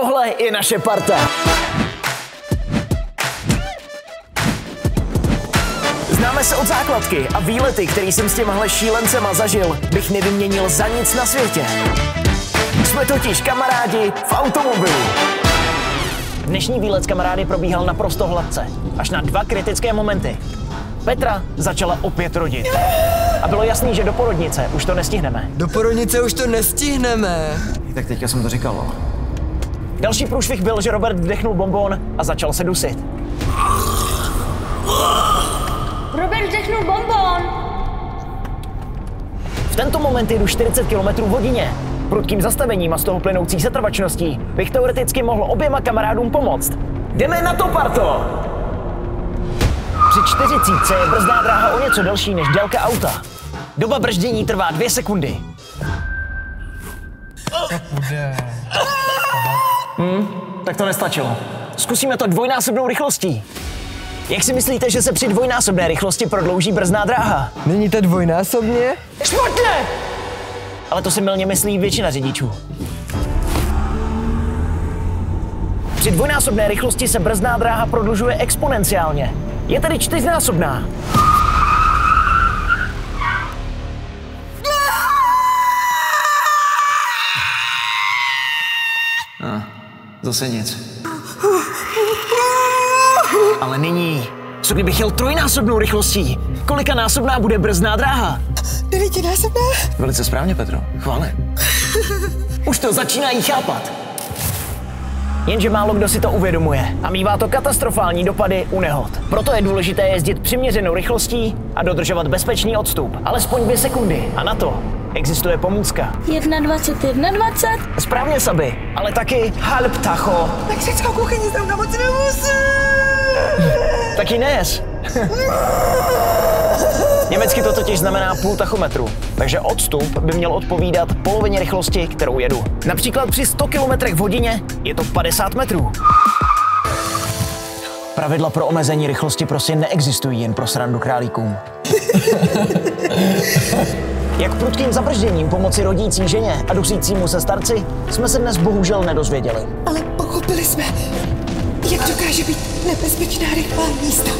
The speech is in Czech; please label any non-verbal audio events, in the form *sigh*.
Tohle je naše parta. Známe se od základky a výlety, který jsem s těmahle šílencema zažil, bych nevyměnil za nic na světě. Jsme totiž kamarádi v automobilu. Dnešní výlet s kamarády probíhal naprosto hladce, až na dva kritické momenty. Petra začala opět rodit. A bylo jasný, že do porodnice už to nestihneme. Do porodnice už to nestihneme. Tak teďka jsem to říkal. Další průšvih byl, že Robert vdechnul bonbon a začal se dusit. Robert vdechnul bonbon. V tento moment jedu 40 km v hodině. Prudkým zastavením a z toho plynoucí setrvačností bych teoreticky mohl oběma kamarádům pomoct. Jdeme na to, parto! Při čtyřicítce je brzdná dráha o něco delší než délka auta. Doba brždění trvá dvě sekundy. Hmm, tak to nestačilo. Zkusíme to dvojnásobnou rychlostí. Jak si myslíte, že se při dvojnásobné rychlosti prodlouží brzná dráha? Není to dvojnásobně? Špatně! Ale to si milně myslí většina řidičů. Při dvojnásobné rychlosti se brzná dráha prodlužuje exponenciálně. Je tedy čtyřnásobná. Zase nic. Ale nyní, co kdybych jel trojnásobnou rychlostí? Kolika násobná bude brzná dráha? Devítinásobná? Velice správně, Petro. Chvále. Už to začínají chápat. Jenže málo kdo si to uvědomuje a mývá to katastrofální dopady u nehod. Proto je důležité jezdit přiměřenou rychlostí a dodržovat bezpečný odstup. Alespoň dvě sekundy. A na to existuje pomůcka. 21, 21. Správně, Saby, ale taky halb tacho. Mexičskou kuchyni zrovna moc nemusím. Taky nes. *laughs* Německy to totiž znamená půl tachometru, takže odstup by měl odpovídat polovině rychlosti, kterou jedu. Například při 100 km v hodině je to 50 metrů. Pravidla pro omezení rychlosti prostě neexistují jen pro srandu králíkům. *laughs* Jak prudkým zabržděním pomoci rodící ženě a dusícímu se starci jsme se dnes bohužel nedozvěděli. Ale pochopili jsme, jak dokáže být nebezpečná rychlá místa.